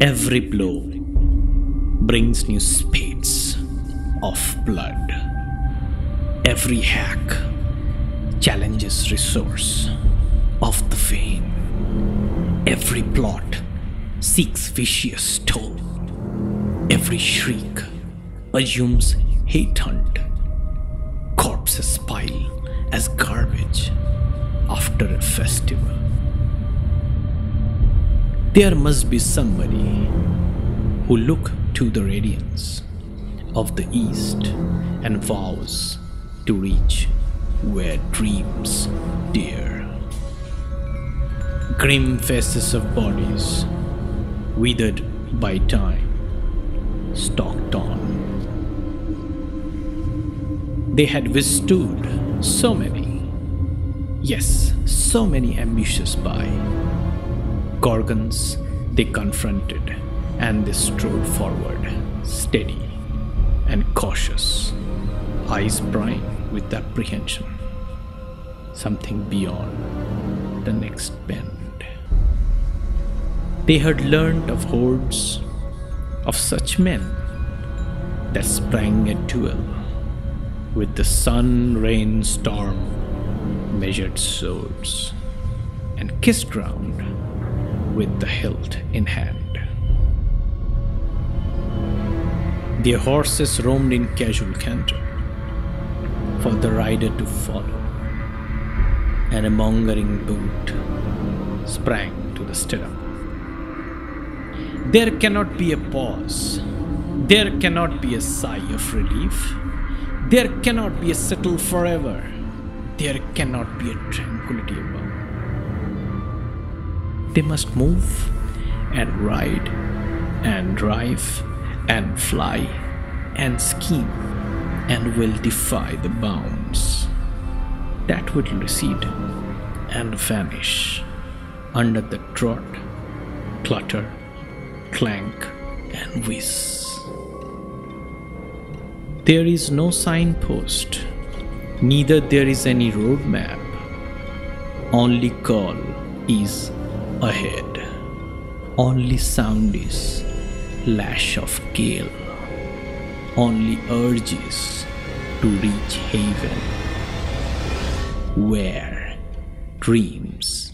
Every blow brings new spades of blood. Every hack challenges resource of the vein. Every plot seeks vicious toll. Every shriek assumes hate hunt. Corpses pile as garbage after a festival. There must be somebody who look to the radiance of the east and vows to reach where dreams dare. Grim faces of bodies, withered by time, stalked on. They had withstood so many, yes, so many ambitious by. Gorgons they confronted and they strode forward, steady and cautious, eyes bright with apprehension. Something beyond the next bend. They had learned of hordes of such men that sprang at duel with the sun, rain, storm, measured swords, and kissed ground with the hilt in hand. Their horses roamed in casual canter for the rider to follow, and a mongering boot sprang to the stirrup. There cannot be a pause. There cannot be a sigh of relief. There cannot be a settle forever. There cannot be a tranquility above. They must move and ride and drive and fly and scheme and will defy the bounds that would recede and vanish under the trot, clutter, clank, and whiz. There is no signpost, neither there is any road map. Only call is ahead. Only sound is lash of gale. Only urges to reach haven where dreams